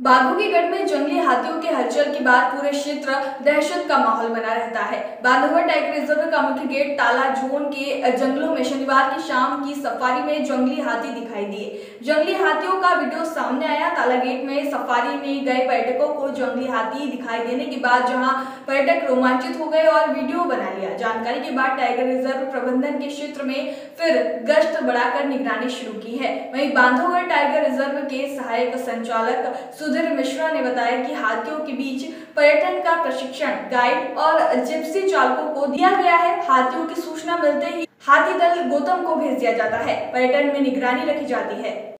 बाघों के गढ़ में जंगली हाथियों के हलचल के बाद पूरे क्षेत्र दहशत का माहौल बना रहता है। बांधवगढ़ टाइगर रिज़र्व का मुख्य गेट ताला जोन के जंगलों में शनिवार की शाम की सफारी में जंगली हाथी दिखाई दिए। जंगली हाथियों का वीडियो सामने आया। ताला गेट में सफारी में गए पर्यटकों को जंगली हाथी दिखाई देने के बाद जहाँ पर्यटक रोमांचित हो गए और वीडियो बना लिया। जानकारी के बाद टाइगर रिज़र्व प्रबंधन के क्षेत्र में फिर गश्त बढ़ाकर निगरानी शुरू की है। वही बांधवगढ़ टाइगर रिज़र्व के सहायक संचालक सुधीर मिश्रा ने बताया कि हाथियों के बीच पर्यटन का प्रशिक्षण गाइड और जिप्सी चालकों को दिया गया है। हाथियों की सूचना मिलते ही हाथी दल गौतम को भेज दिया जाता है। पर्यटन में निगरानी रखी जाती है।